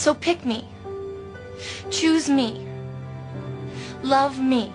So pick me. Choose me. Love me.